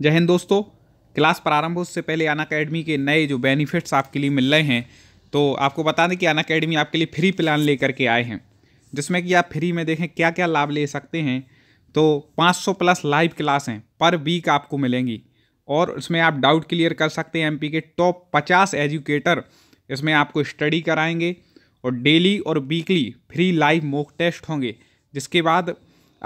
जय हिंद दोस्तों। क्लास प्रारंभ उससे पहले अन अकेडमी के नए जो बेनिफिट्स आपके लिए मिल रहे हैं तो आपको बता दें कि अन अकेडमी आपके लिए फ्री प्लान लेकर के आए हैं, जिसमें कि आप फ्री में देखें क्या क्या लाभ ले सकते हैं। तो 500 प्लस लाइव क्लास हैं, पर वीक आपको मिलेंगी, और उसमें आप डाउट क्लियर कर सकते हैं एमपी के टॉप 50 एजुकेटर, इसमें आपको स्टडी कराएँगे, और डेली और weekly free live mock test होंगे, जिसके बाद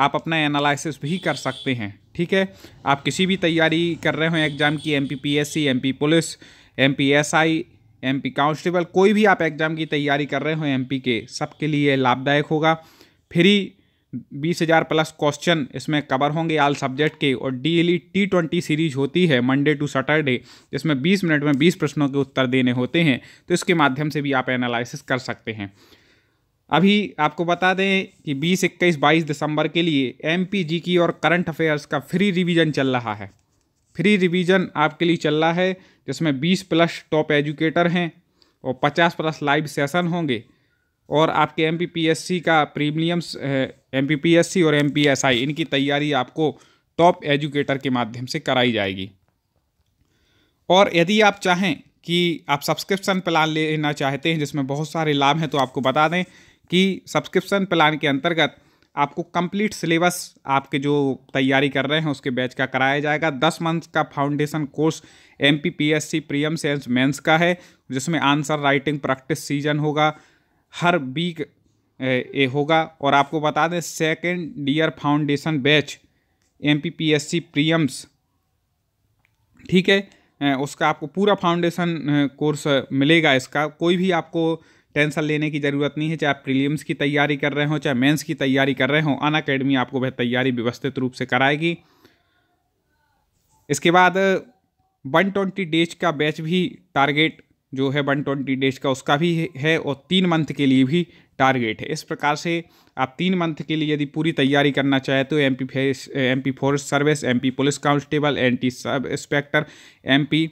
आप अपना एनालिसिस भी कर सकते हैं, ठीक है? आप किसी भी तैयारी कर रहे हो एग्ज़ाम की M P P S C M P police M P S I M P constable कोई भी आप एग्ज़ाम की तैयारी कर रहे हो एम पी के, सबके लिए लाभदायक होगा। फ्री बीस हज़ार प्लस क्वेश्चन इसमें कवर होंगे आल सब्जेक्ट के, और डेली टी ट्वेंटी सीरीज़ होती है मंडे टू सैटरडे जिसमें बीस मिनट में बीस प्रश्नों के उत्तर देने होते हैं तो इसके माध्यम से भी आप एनालिसिस कर सकते हैं। अभी आपको बता दें कि 20, 21, 22 दिसंबर के लिए एमपीजी की और करंट अफेयर्स का फ्री रिवीजन चल रहा है। फ्री रिवीजन आपके लिए चल रहा है जिसमें 20 प्लस टॉप एजुकेटर हैं और 50 प्लस लाइव सेशन होंगे और आपके एमपीपीएससी का प्रीमियम्स एम और एमपीएसआई इनकी तैयारी आपको टॉप एजुकेटर के माध्यम से कराई जाएगी। और यदि आप चाहें कि आप सब्सक्रिप्शन प्लान लेना चाहते हैं जिसमें बहुत सारे लाभ हैं तो आपको बता दें कि सब्सक्रिप्शन प्लान के अंतर्गत आपको कंप्लीट सिलेबस आपके जो तैयारी कर रहे हैं, उसके बैच का कराया जाएगा। दस मंथ का foundation course M P P S C prelims sense mains का है, जिसमें आंसर राइटिंग प्रैक्टिस सीज़न होगा। हर वीक ये होगा। और आपको बता दें second year foundation batch M P P S C prelims ठीक है? उसका आपको पूरा फाउंडेशन कोर्स मिलेगा इसका। कोई भी आपको टेंशन लेने की ज़रूरत नहीं है, चाहे आप प्रीलियम्स की तैयारी कर रहे हो, चाहे मेंस की तैयारी कर रहे हो, अन अकेडमी आपको वह तैयारी व्यवस्थित रूप से कराएगी। इसके बाद, वन ट्वेंटी डेज़ का बैच भी टारगेट जो है, वन ट्वेंटी डेज़ का उसका भी है और तीन मंथ के लिए भी टारगेट है। इस प्रकार से आप तीन मंथ के लिए यदि पूरी तैयारी करना चाहे तो M P face M P forest service M P police constable N T sub inspector M P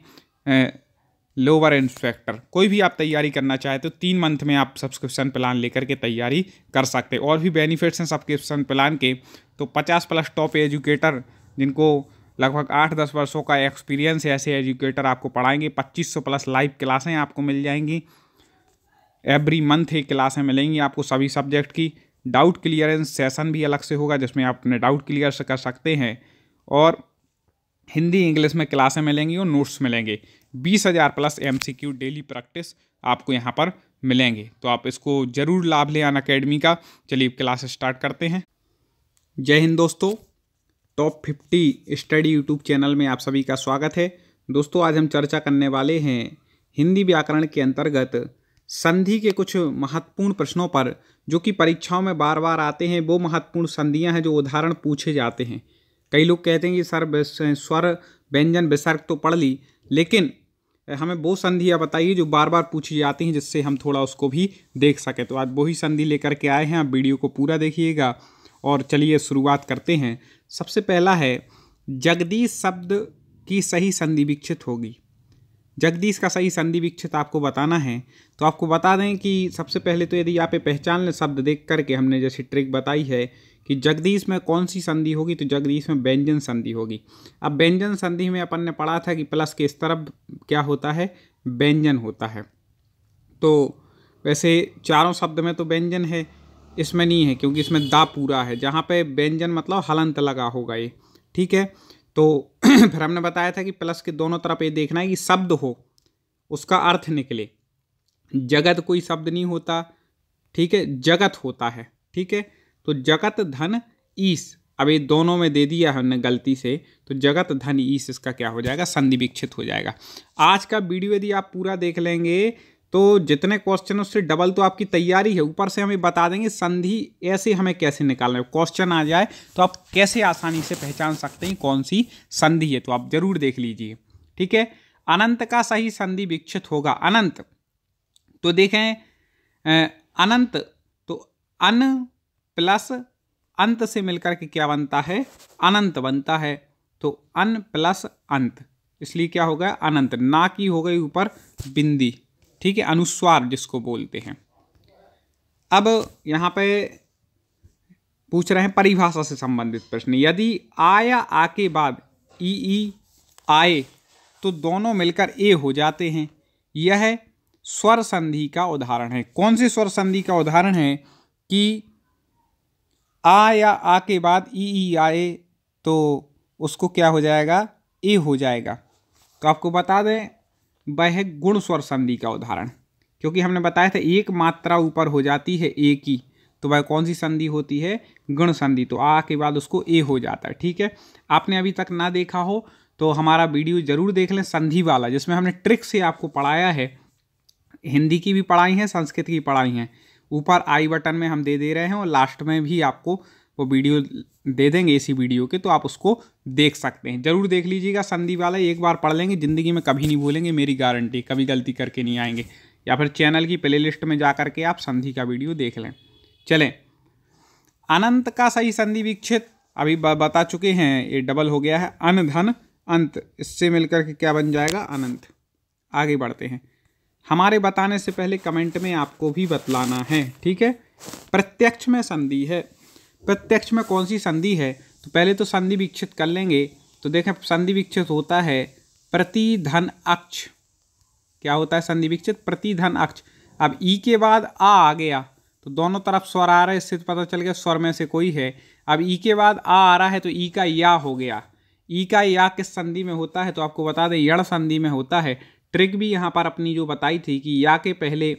lower inspector कोई भी आप तैयारी करना चाहे तो तीन मंथ में आप सब्सक्रिप्शन प्लान लेकर के तैयारी कर सकते हैं। और भी बेनिफिट्स हैं सब्सक्रिप्शन प्लान के। तो पचास प्लस टॉप एजुकेटर जिनको लगभग आठ दस वर्षों का एक्सपीरियंस है, ऐसे एजुकेटर आपको पढ़ाएँगे। पच्चीस सौ प्लस लाइव क्लासें आपको मिल जाएँगी। एवरी मंथ एक क्लासें मिलेंगी आपको सभी सब्जेक्ट की। डाउट क्लियरेंस सेशन भी अलग से होगा, जिसमें आप अपने डाउट क्लियर कर सकते हैं। और हिंदी, इंग्लिश में क्लासें मिलेंगी और नोट्स मिलेंगे। बीस हज़ार plus M C Q daily practice आपको यहाँ पर मिलेंगे। तो आप इसको ज़रूर लाभ लें अन अकेडमी का। चलिए क्लास स्टार्ट करते हैं। जय हिंद दोस्तों। Top fifty study YouTube channel में आप सभी का स्वागत है। दोस्तों, आज हम चर्चा करने वाले हैं हिंदी व्याकरण के अंतर्गत संधि के कुछ महत्वपूर्ण प्रश्नों पर, जो कि परीक्षाओं में बार बार आते हैं। वो महत्वपूर्ण संधियाँ हैं, जो उदाहरण पूछे जाते हैं। कई लोग कहते हैं कि सर स्वर व्यंजन विसर्ग तो पढ़ ली लेकिन हमें वो संधियाँ बताइए जो बार बार पूछी जाती हैं जिससे हम थोड़ा उसको भी देख सकें। तो आज वही संधि लेकर के आए हैं। आप वीडियो को पूरा देखिएगा और चलिए शुरुआत करते हैं। सबसे पहला है, जगदीश शब्द की सही संधि विक्षित होगी। जगदीश का सही संधि विक्षित आपको बताना है। तो आपको बता दें कि सबसे पहले तो यदि आप पहचान लें, शब्द देख करके हमने जैसी ट्रिक बताई है कि जगदीश में कौन सी संधि होगी तो जगदीश में व्यंजन संधि होगी। अब व्यंजन संधि में अपन ने पढ़ा था कि प्लस के इस तरफ़ क्या होता है? व्यंजन होता है। तो वैसे चारों शब्द में तो व्यंजन है, इसमें नहीं है, क्योंकि इसमें दा पूरा है। जहाँ पे व्यंजन मतलब हलंत लगा होगा ये, ठीक है? तो फिर हमने बताया था कि प्लस के दोनों तरफ़ ये देखना है कि शब्द हो, उसका अर्थ निकले। जगत कोई शब्द नहीं होता, ठीक है? जगत होता है, ठीक है? तो जगत धन ईस। अब ये दोनों में दे दिया हमने गलती से तो जगत धन ईस, इसका क्या हो जाएगा? संधि विक्षित हो जाएगा। आज का वीडियो यदि आप पूरा देख लेंगे तो जितने क्वेश्चन उससे डबल तो आपकी तैयारी है। ऊपर से हमें बता देंगे, संधि ऐसे हमें कैसे निकालना है। क्वेश्चन आ जाए तो आप कैसे आसानी से पहचान सकते हैं कौन सी संधि है तो आप ज़रूर देख लीजिए। ठीक है? अनंत का सही संधि विक्षित होगा। अनंत तो देखें अनंत तो अन प्लस अंत से मिलकर के क्या बनता है? अनंत बनता है। तो अन प्लस अंत। इसलिए क्या होगा अनंत। ना की हो गई ऊपर बिंदी। ठीक है? अनुस्वार जिसको बोलते हैं। अब यहाँ पे पूछ रहे हैं परिभाषा से संबंधित प्रश्न। यदि आ या आ के बाद, ई ई, आए तो दोनों मिलकर ए हो जाते हैं। यह स्वर संधि का उदाहरण है। कौन से स्वर संधि का उदाहरण है? कि आ या आ के बाद ई ई, आए तो उसको क्या हो जाएगा? ए हो जाएगा। तो आपको बता दें, वह है गुण स्वर संधि का उदाहरण। क्योंकि हमने बताया था, एक मात्रा ऊपर हो जाती है ए की तो वह कौन सी संधि होती है? गुण संधि। तो आ के बाद उसको ए हो जाता है, ठीक है? आपने अभी तक ना देखा हो तो हमारा वीडियो ज़रूर देख लें संधि वाला, जिसमें हमने ट्रिक से आपको पढ़ाया है। हिंदी की भी पढ़ाई है, संस्कृत की पढ़ाई है। ऊपर आई बटन में हम दे दे रहे हैं और लास्ट में भी आपको वो वीडियो दे देंगे इसी वीडियो के तो आप उसको देख सकते हैं। ज़रूर देख लीजिएगा संधि वाला एक बार पढ़ लेंगे, ज़िंदगी में कभी नहीं भूलेंगे, मेरी गारंटी कभी गलती करके नहीं आएँगे। या फिर चैनल की प्ले लिस्ट में जा करके आप संधि का वीडियो देख लें। चलें। अनंत का सही संधि विक्षित अभी बता चुके हैं, ये डबल हो गया है, अनधन, अंत। इससे मिलकर के क्या बन जाएगा? अनंत। आगे बढ़ते हैं। हमारे बताने से पहले कमेंट में आपको भी बतलाना है, ठीक है? प्रत्यक्ष में संधि है। प्रत्यक्ष में कौन सी संधि है? तो पहले तो संधि विक्षित कर लेंगे। तो देखें, संधि विक्षित होता है प्रतिधन अक्ष। क्या होता है संधि विक्षित प्रतिधन अक्ष। अब ई के बाद आ आ गया। तो दोनों तरफ़ स्वर आ रहा है, इससे तो पता चल गया स्वर में से कोई है। अब ई के बाद आ आ रहा है तो ई का या हो गया। ई का या किस संधि में होता है? तो आपको बता दें, यण संधि में होता है। ट्रिक भी यहाँ पर अपनी जो बताई थी कि या के पहले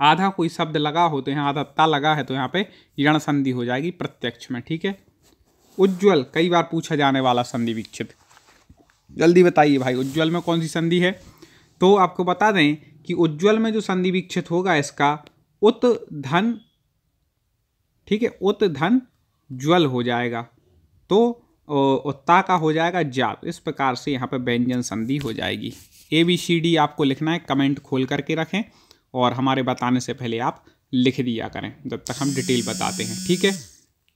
आधा कोई शब्द लगा हो तो यहाँ आधा ता लगा है तो यहाँ पे यण संधि हो जाएगी प्रत्यक्ष में, ठीक है? उज्ज्वल, कई बार पूछा जाने वाला संधि विक्षित जल्दी बताइए भाई, उज्ज्वल में कौन सी संधि है? तो आपको बता दें कि उज्ज्वल में जो संधि विक्षित होगा इसका, उत धन, ठीक है, उत धन ज्वल हो जाएगा। तो उत्ता का हो जाएगा जाप इस प्रकार से यहाँ पर व्यंजन संधि हो जाएगी। ए बी सी डी आपको लिखना है कमेंट खोल करके रखें और हमारे बताने से पहले आप लिख दिया करें, जब तक हम डिटेल बताते हैं, ठीक है?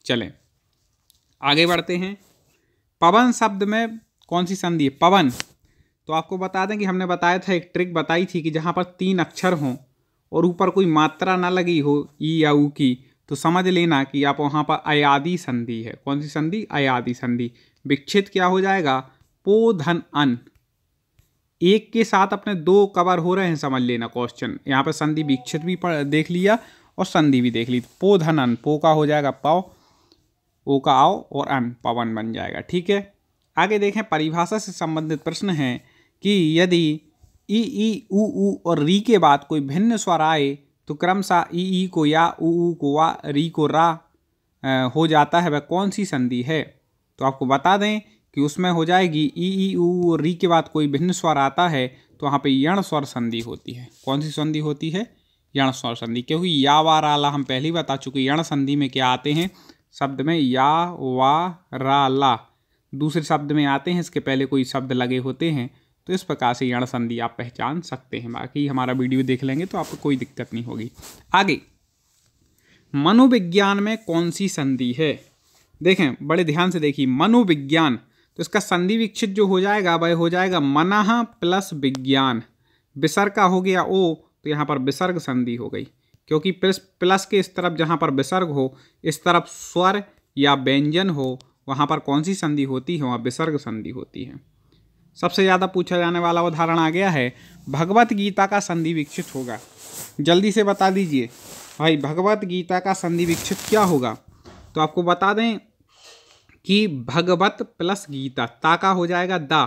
चलें। आगे बढ़ते हैं। पवन शब्द में कौन सी संधि है? पवन। तो आपको बता दें कि हमने बताया था, एक ट्रिक बताई थी कि जहाँ पर तीन अक्षर हों और ऊपर कोई मात्रा ना लगी हो, ई या ऊ की तो समझ लेना कि आप वहाँ पर अयादी संधि है। कौन सी संधि? अयादी संधि। विक्षित क्या हो जाएगा? पो धन अन। एक के साथ अपने दो कवर हो रहे हैं, समझ लेना क्वेश्चन यहाँ पर संधि विक्षित भी देख लिया और संधि भी देख ली. पो धन अन पो का हो जाएगा पाओ ओ का आओ और अन, पवन बन जाएगा. ठीक है? आगे देखें, परिभाषा से संबंधित प्रश्न है कि यदि ई ई, उ ऊ और री के बाद कोई भिन्न स्वर आए तो क्रमशः ई ई को या ऊ ऊ को वा, री को रा हो जाता है, वह कौन सी संधि है? तो आपको बता दें कि उसमें हो जाएगी ई ई और री के बाद कोई भिन्न स्वर आता है तो वहाँ पे यण स्वर संधि होती है। कौन सी संधि होती है? यण स्वर संधि। क्योंकि या, वा, रा, ला हम पहले ही बता चुके यण संधि में क्या आते हैं? शब्द में या, वा, रा, ला। दूसरे शब्द में आते हैं, इसके पहले कोई शब्द लगे होते हैं तो इस प्रकार से यण संधि आप पहचान सकते हैं। बाकी हमारा वीडियो देख लेंगे तो आपको कोई दिक्कत नहीं होगी। आगे। मनोविज्ञान में कौन सी संधि है? देखें, बड़े ध्यान से देखिए। मनोविज्ञान इसका संधि विक्षित जो हो जाएगा, वह हो जाएगा मनह प्लस विज्ञान। विसर्ग का हो गया ओ तो यहाँ पर विसर्ग संधि हो गई। क्योंकि प्लस प्लस के इस तरफ़ जहाँ पर विसर्ग हो, इस तरफ़ स्वर या व्यंजन हो, वहाँ पर कौन सी संधि होती है? वहाँ विसर्ग संधि होती है। सबसे ज़्यादा पूछा जाने वाला उदाहरण आ गया है, भगवत गीता का संधि विकसित होगा। जल्दी से बता दीजिए, भाई भगवत गीता का संधि विकसित क्या होगा? तो आपको बता दें कि भगवत प्लस गीता, ता का हो जाएगा दा,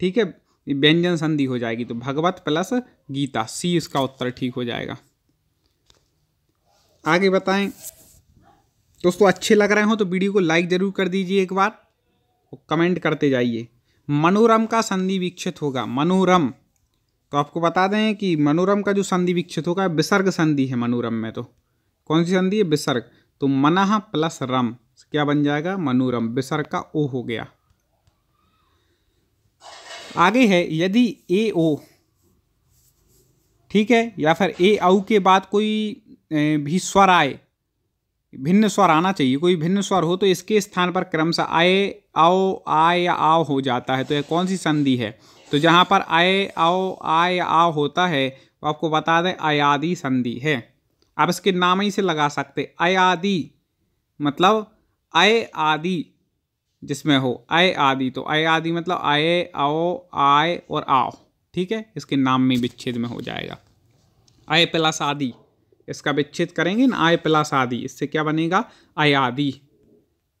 ठीक है? व्यंजन संधि हो जाएगी तो भगवत प्लस गीता, सी इसका उत्तर ठीक हो जाएगा। आगे बताएँ। दोस्तों, अच्छे लग रहे हो तो वीडियो को लाइक ज़रूर कर दीजिए एक बार और कमेंट करते जाइए। मनोरम का संधि विक्षित होगा, मनोरम। तो आपको बता दें कि मनोरम का जो संधि विक्षित होगा, विसर्ग संधि है मनोरम में तो। कौन सी संधि है? विसर्ग। तो मनह प्लस रम। क्या बन जाएगा? मनोरम। विसर्ग का ओ हो गया। आगे है, यदि ए ओ, ठीक है, या फिर ए औ के बाद कोई भी स्वर आए, भिन्न स्वर आना चाहिए, कोई भिन्न स्वर हो तो इसके स्थान पर क्रमशः आए आओ आय या आओ हो जाता है। तो यह कौन सी संधि है? तो जहाँ पर आए आओ आय या आओ होता है, वो आपको बता दें अयादि संधि है। आप इसके नाम ही से लगा सकते अयादि मतलब अय आदि, जिसमें हो अय आदि तो अय आदि मतलब आए, आओ आय और आओ, ठीक है? इसके नाम में विच्छेद में हो जाएगा। अय प्लस आदि, इसका विच्छेद करेंगे ना आय प्लस आदि, इससे क्या बनेगा? अय आदि।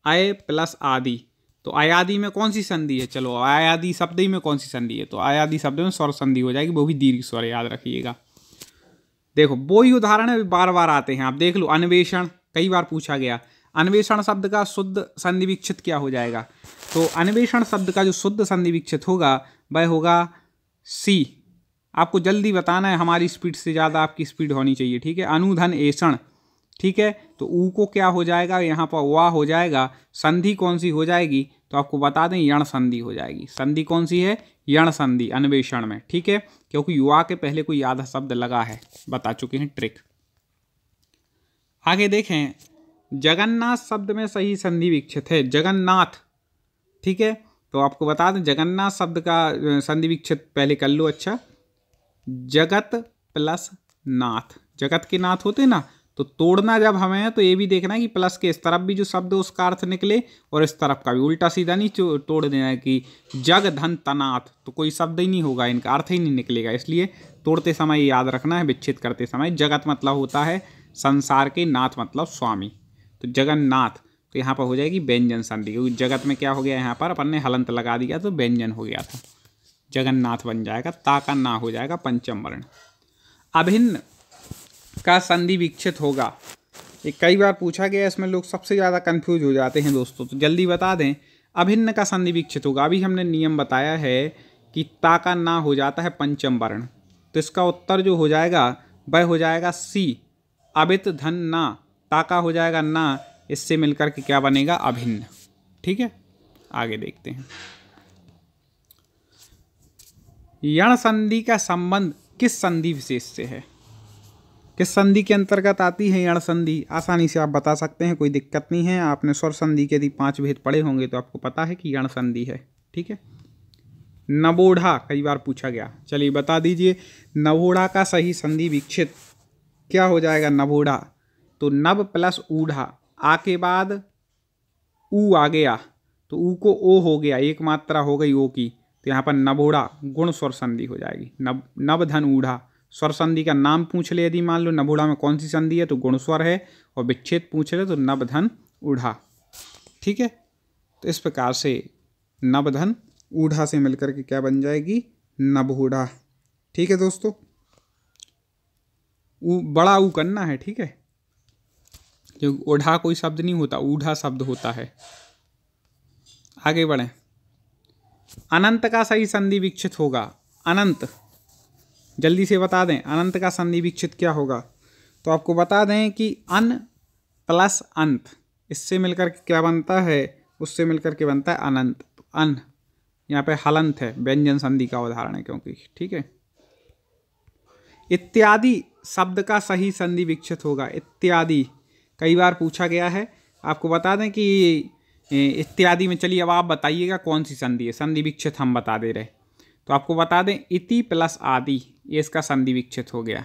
अय प्लस आदि तो आयादी में कौन सी संधि है? चलो आयादी शब्द ही में कौन सी संधि है? तो आयादी शब्द में स्वर संधि हो जाएगी, वो भी दीर्घ स्वर, याद रखिएगा। देखो, वो ही उदाहरण बार बार आते हैं, आप देख लो, अन्वेषण, कई बार पूछा गया अन्वेषण शब्द का शुद्ध संधि विक्षित क्या हो जाएगा? तो अन्वेषण शब्द का जो शुद्ध संधि विक्षित होगा, वह होगा सी आपको जल्दी बताना है, हमारी स्पीड से ज़्यादा आपकी स्पीड होनी चाहिए, ठीक है? अनुधन ऐषण, ठीक है? तो ऊ को क्या हो जाएगा? यहाँ पर वाह हो जाएगा। संधि कौन सी हो जाएगी? तो आपको बता दें, यण संधि हो जाएगी। संधि कौन सी है? यण संधि, अन्वेषण में, ठीक है? क्योंकि युवा के पहले कोई आधा शब्द लगा है। बता चुके हैं ट्रिक। आगे देखें जगन्नाथ शब्द में सही संधि विक्षित है, जगन्नाथ। ठीक है? तो आपको बता दें, जगन्नाथ शब्द का संधि विक्षित पहले कर लो अच्छा। जगत प्लस नाथ। जगत के नाथ होते ना तो तोड़ना जब हमें है तो ये भी देखना है कि प्लस के इस तरफ़ भी जो शब्द है, उसका अर्थ निकले, और इस तरफ़ का भी। उल्टा सीधा नहीं तोड़ देना है कि जग धन तनाथ तो कोई शब्द ही नहीं होगा, इनका अर्थ ही नहीं निकलेगा। इसलिए तोड़ते समय याद रखना है, विच्छेद करते समय जगत मतलब होता है संसार के नाथ मतलब स्वामी। तो जगन्नाथ तो यहाँ पर हो जाएगी व्यंजन संधि क्योंकि जगत में क्या हो गया, यहाँ पर अपन ने हलंत लगा दिया तो व्यंजन हो गया था। जगन्नाथ बन जाएगा, ताका ना हो जाएगा पंचम वर्ण। अभिन्न का संधि विक्षित होगा। ये कई बार पूछा गया, इसमें लोग सबसे ज़्यादा कंफ्यूज हो जाते हैं दोस्तों तो जल्दी बता दें, अभिन्न का संधि विक्षित होगा। अभी हमने नियम बताया है कि ता का ना हो जाता है पंचम वर्ण। तो इसका उत्तर जो हो जाएगा, वह हो जाएगा सी अभित धन ना। ता का हो जाएगा ना, इससे मिलकर के क्या बनेगा? अभिन्न। ठीक है? आगे देखते हैं। यण संधि का संबंध किस संधि विशेष से है? किस संधि के अंतर्गत आती है यण संधि? आसानी से आप बता सकते हैं, कोई दिक्कत नहीं है। आपने स्वर संधि के यदि पाँच भेद पढ़े होंगे तो आपको पता है कि यण संधि है। ठीक है? नवोढ़ा, कई बार पूछा गया। चलिए बता दीजिए, नवोढ़ा का सही संधि विक्षित क्या हो जाएगा? नवोढ़ा। तो नव प्लस ऊढ़ा, आ के बाद ऊ आ गया। तो ऊ को ओ हो गया एक मात्रा हो गई ओ की। तो यहाँ पर नवोढ़ा गुण स्वर संधि हो जाएगी। नव नवधन ऊढ़ा, स्वर संधि का नाम पूछ ले यदि मान लो नभुड़ा में कौन सी संधि है? तो गुण स्वर है और विच्छेद पूछ ले तो नवधन ऊढ़ा। ठीक है? तो इस प्रकार से नवधन ऊढ़ा से मिलकर के क्या बन जाएगी? नभूढ़ा ठीक है दोस्तों? ऊ, बड़ा ऊ करना है, ठीक है? जो ओढ़ा कोई शब्द नहीं होता, ऊढ़ा शब्द होता है। आगे बढ़ें। अनंत का सही संधि विक्षित होगा। अनंत। जल्दी से बता दें, अनंत का संधि विक्षित क्या होगा? तो आपको बता दें कि अन प्लस अंत, इससे मिलकर क्या बनता है? उससे मिलकर के बनता है अनंत। अन, यहाँ पे हलंत है, व्यंजन संधि का उदाहरण है क्योंकि, ठीक है? इत्यादि शब्द का सही संधि विक्षित होगा। इत्यादि। कई बार पूछा गया है। आपको बता दें कि इत्यादि में चलिए, अब आप बताइएगा कौन सी संधि है। संधि विक्षित हम बता दे रहे तो आपको बता दें, इति प्लस आदि, ये इसका संधि विक्षित हो गया।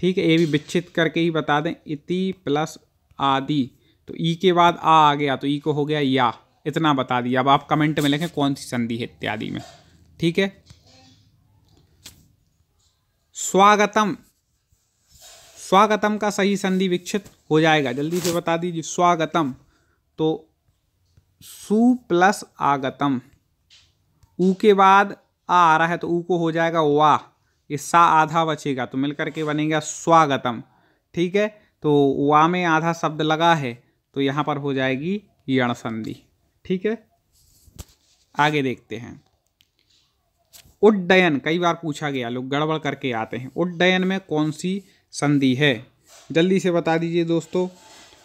ठीक है, ये भी विक्षित करके ही बता दें, इति प्लस आदि। तो ई के बाद आ आ गया तो ई को हो गया या। इतना बता दिया। अब आप कमेंट में लिखें कौन सी संधि है इत्यादि में। ठीक है? स्वागतम। स्वागतम का सही संधि विक्षित हो जाएगा। जल्दी से बता दीजिए, स्वागतम। तो सु प्लस आगतम। ऊ के बाद आ आ रहा है तो ऊ को हो जाएगा वाह ये सा आधा बचेगा तो मिलकर के बनेगा स्वागतम। ठीक है? तो वा में आधा शब्द लगा है तो यहाँ पर हो जाएगी यण संधि। ठीक है? आगे देखते हैं। उड्डयन, कई बार पूछा गया, लोग गड़बड़ करके आते हैं। उड्डयन में कौन सी संधि है। जल्दी से बता दीजिए दोस्तों।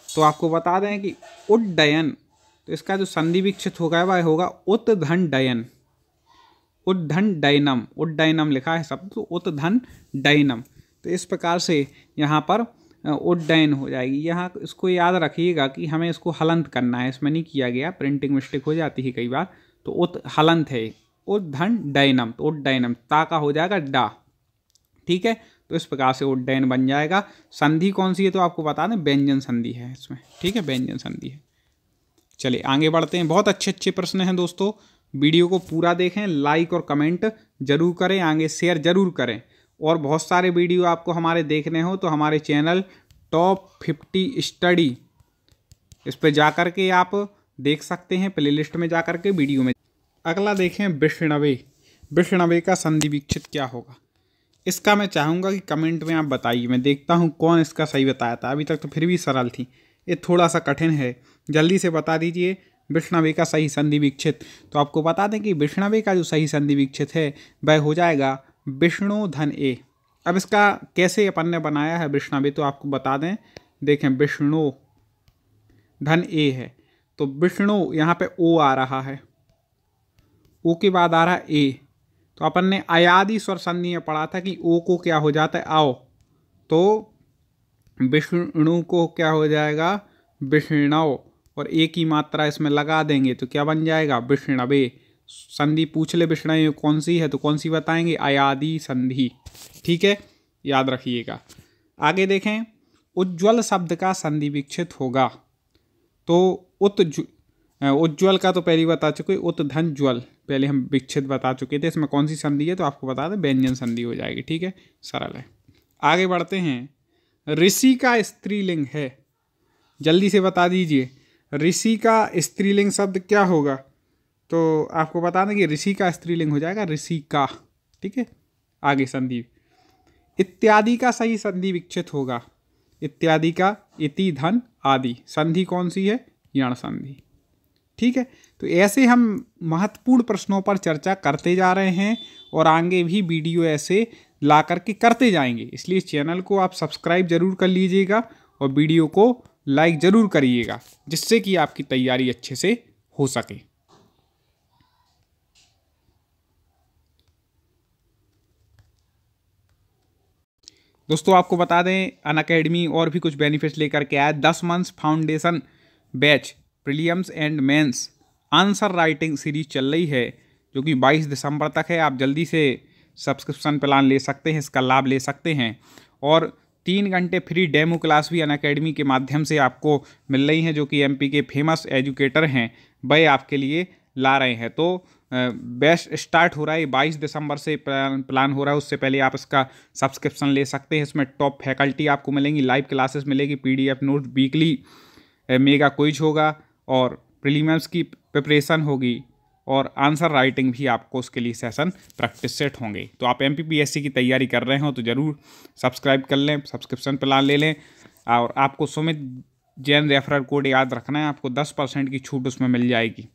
तो आपको बता दें कि उड्डयन तो इसका जो संधि विक्षित होगा, वह होगा उत्धन डयन उद्धन डैनम उड्डयनम लिखा है शब्द तो उत्धन डैनम तो इस प्रकार से यहाँ पर उड्डयन हो जाएगी। यहाँ इसको याद रखिएगा कि हमें इसको हलंत करना है। इसमें नहीं किया गया प्रिंटिंग मिस्टेक हो जाती है कई बार। तो उत, हलंत है। उद्धन डैनम तो उड्डयनम, ता का हो जाएगा डा। ठीक है? तो इस प्रकार से उड्डयन बन जाएगा। संधि कौन सी है तो आपको बता दें, व्यंजन संधि है इसमें। ठीक है, व्यंजन संधि है। चलिए, आगे बढ़ते हैं। बहुत अच्छे अच्छे प्रश्न हैं दोस्तों। वीडियो को पूरा देखें, लाइक और कमेंट ज़रूर करें, आगे शेयर ज़रूर करें। और बहुत सारे वीडियो आपको हमारे देखने हो तो हमारे चैनल टॉप फिफ्टी स्टडी, इस पर जा कर के आप देख सकते हैं, प्लेलिस्ट में जा कर के वीडियो में। अगला देखें विष्णवे विष्णवे का संधि विक्षित क्या होगा? इसका मैं चाहूँगा कि कमेंट में आप बताइए। मैं देखता हूँ कौन इसका सही बताया था। अभी तक तो फिर भी सरल थी। ये थोड़ा सा कठिन है। जल्दी से बता दीजिए विष्णवे का सही संधि विक्षित तो आपको बता दें कि विष्णवे का जो सही संधि विक्षित है, वह हो जाएगा विष्णु धन ए। अब इसका कैसे अपन ने बनाया है विष्णवे तो आपको बता दें। देखें, विष्णु धन ए है। तो विष्णु यहाँ पे ओ आ रहा है। ओ के बाद आ रहा है ए। तो अपन ने अयादि स्वर संधि में पढ़ा था कि ओ को क्या हो जाता है? आओ। तो विष्णु को क्या हो जाएगा? विष्णव। और एक ही मात्रा इसमें लगा देंगे तो क्या बन जाएगा? विष्णवे। संधि पूछ ले विष्णु कौन सी है? तो कौन सी बताएँगे? अयादि संधि। ठीक है? याद रखिएगा। आगे देखें। उज्ज्वल शब्द का संधि विक्षित होगा। तो उत उज्ज्वल का तो पहले बता चुके, उत धन ज्वल। पहले हम विक्षित बता चुके थे, इसमें कौन सी संधि है तो आपको बता दें, व्यंजन संधि हो जाएगी, ठीक है? सरल है। आगे बढ़ते हैं। ऋषि का स्त्रीलिंग है। जल्दी से बता दीजिए, ऋषि का स्त्रीलिंग शब्द क्या होगा? तो आपको बता दें कि ऋषि का स्त्रीलिंग हो जाएगा ऋषि का, ठीक है? आगे संधि। इत्यादि का सही संधि विक्षित होगा। इत्यादि का इति धन आदि। संधि कौन सी है? यण संधि। ठीक है? तो ऐसे हम महत्वपूर्ण प्रश्नों पर चर्चा करते जा रहे हैं और आगे भी वीडियो ऐसे ला करके करते जाएँगे। इसलिए चैनल को आप सब्सक्राइब ज़रूर कर लीजिएगा और वीडियो को लाइक ज़रूर करिएगा, जिससे कि आपकी तैयारी अच्छे से हो सके। दोस्तों, आपको बता दें, अन अकेडमी और भी कुछ बेनिफिट्स लेकर के आया दस months foundation batch. Prelims and mains answer writing series चल रही है, जो कि 22 दिसंबर तक है। आप जल्दी से सब्सक्रिप्शन प्लान ले सकते हैं, इसका लाभ ले सकते हैं। और तीन घंटे फ्री डेमो क्लास भी अन अकेडमी के माध्यम से आपको मिल रही हैं, जो कि एमपी के फ़ेमस एजुकेटर हैं, वह आपके लिए ला रहे हैं। तो बेस्ट स्टार्ट हो रहा है, बाईस दिसंबर से प्लान हो रहा है, उससे पहले आप इसका सब्सक्रिप्शन ले सकते हैं। इसमें टॉप फैकल्टी आपको मिलेंगी, लाइव क्लासेस मिलेगी, PDF note, weekly mega quiz होगा। और प्रीलिम्स की प्रिपरेशन होगी और आंसर राइटिंग भी आपको उसके लिए सेशन प्रैक्टिस सेट होंगे। तो आप एमपीपीएससी की तैयारी कर रहे हो तो ज़रूर सब्सक्राइब कर लें सब्सक्रिप्शन प्लान ले लें और आपको सुमित जैन रेफरल कोड याद रखना है, आपको दस परसेंट की छूट उसमें मिल जाएगी।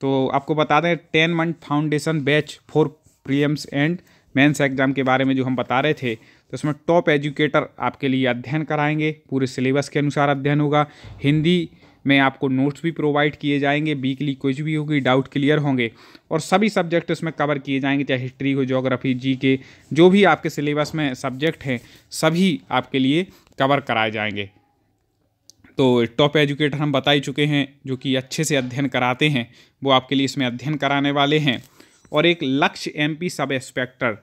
तो आपको बता दें ten month foundation batch for prelims and mains exam के बारे में जो हम बता रहे थे तो इसमें टॉप एजुकेटर आपके लिए अध्ययन कराएँगे। पूरे सिलेबस के अनुसार अध्ययन होगा। हिंदी में आपको नोट्स भी प्रोवाइड किए जाएँगे वीकली कुछ भी होगी डाउट क्लियर होंगे और सभी सब्जेक्ट इसमें कवर किए जाएँगे, चाहे हिस्ट्री हो जोग्राफी जी के जो भी आपके सिलेबस में सब्जेक्ट हैं, सभी आपके लिए कवर कराए जाएँगे। तो टॉप एजुकेटर हम बता ही चुके हैं, जो कि अच्छे से अध्ययन कराते हैं, वो आपके लिए इसमें अध्ययन कराने वाले हैं। और एक लक्ष्य MP sub inspector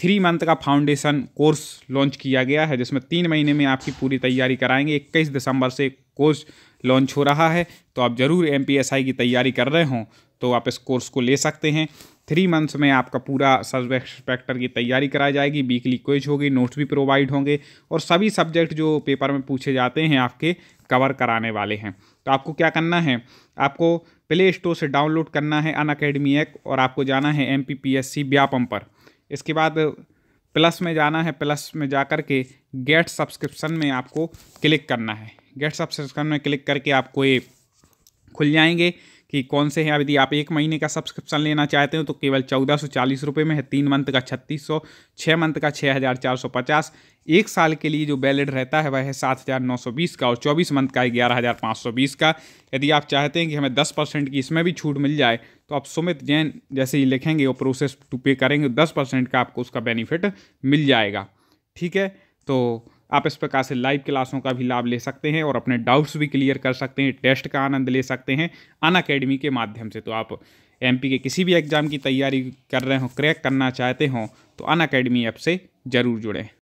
three month का फाउंडेशन कोर्स लॉन्च किया गया है, जिसमें तीन महीने में आपकी पूरी तैयारी कराएँगे। इक्कीस दिसंबर से कोर्स लॉन्च हो रहा है तो आप ज़रूर एमपीएसआई की तैयारी कर रहे हों तो आप इस कोर्स को ले सकते हैं। थ्री मंथ्स में आपका पूरा सब एक्सपेक्टर की तैयारी कराई जाएगी, वीकली क्विज होगी, नोट्स भी प्रोवाइड होंगे, और सभी सब्जेक्ट जो पेपर में पूछे जाते हैं, आपके कवर कराने वाले हैं। तो आपको क्या करना है? आपको प्ले स्टोर से डाउनलोड करना है अन अकेडमी ऐप और आपको जाना है M P P S C Vyapam पर। इसके बाद प्लस में जाना है, प्लस में जा कर के गेट सब्सक्रिप्शन में आपको क्लिक करना है। गेट सब्सक्रिप्शन में क्लिक करके आपको ये खुल जाएँगे कि कौन से हैं। यदि आप एक महीने का सब्सक्रिप्शन लेना चाहते हो तो केवल चौदह सौ चालीस रुपये में है। तीन मंथ का छत्तीस सौ छः मंथ का छः हज़ार चार सौ पचास। एक साल के लिए जो वैलिड रहता है, वह है सात हज़ार नौ सौ बीस का और चौबीस मंथ का है, ग्यारह हज़ार पाँच सौ बीस का। यदि आप चाहते हैं कि हमें दस परसेंट की इसमें भी छूट मिल जाए तो आप सुमित जैन जैसे ही लिखेंगे वो प्रोसेस टू पे करेंगे, दस परसेंट का आपको उसका बेनिफिट मिल जाएगा। ठीक है? तो आप इस प्रकार से लाइव क्लासों का भी लाभ ले सकते हैं और अपने डाउट्स भी क्लियर कर सकते हैं टेस्ट का आनंद ले सकते हैं अन अकेडमी के माध्यम से। तो आप एमपी के किसी भी एग्ज़ाम की तैयारी कर रहे हो क्रैक करना चाहते हो तो अन अकेडमी ऐप से ज़रूर जुड़ें।